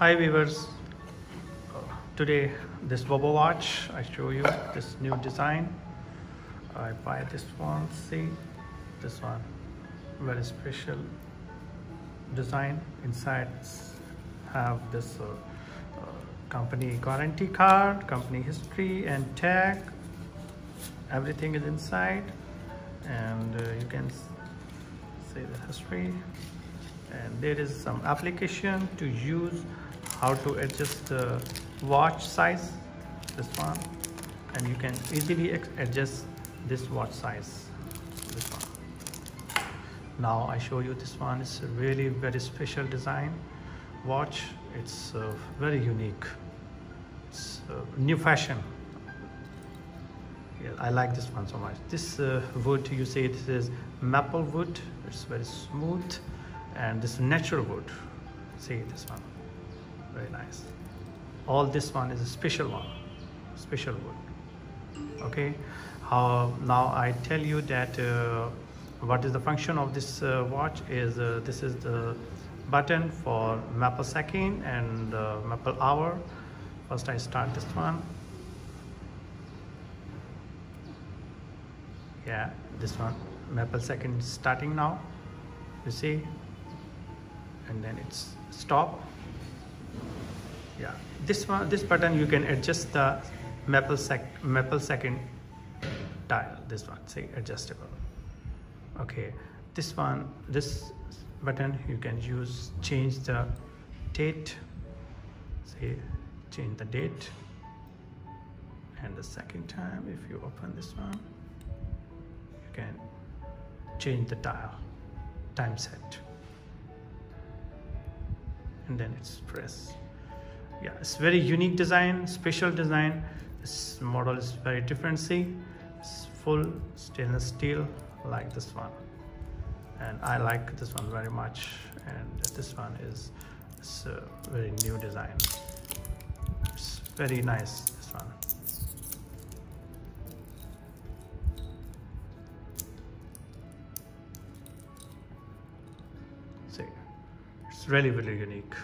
Hi viewers, today this Bobo watch I show you this new design. I buy this one, see this one, very special design. Inside have this uh, uh, company guarantee card, company history and tag. Everything is inside and uh, you can see the history and there is some application to use how to adjust the watch size this one. And you can easily adjust this watch size this one. Now I show you this one. It's a really very special design watch. It's uh, very unique. It's uh, new fashion. Yeah, I like this one so much. This uh, wood you say this is maple wood. It's very smooth. And this natural wood. See this one very nice. All this one is a special one. Special wood okay? How now i tell you that uh, what is the function of this uh, watch is uh, this is the button for maple second and maple hour. First i start this one. Yeah this one. Maple second starting now. You see? And then it's stop yeah. This one this button you can adjust the maple sec maple second dial this one say adjustable. Okay this one this button you can use change the date say change the date. And the second time if you open this one you can change the dial time set. And then it's press yeah it's very unique design special design. This model is very different see? It's full stainless steel like this one. And I like this one very much and this one is it's a very new design. It's very nice this one. See? It's really really unique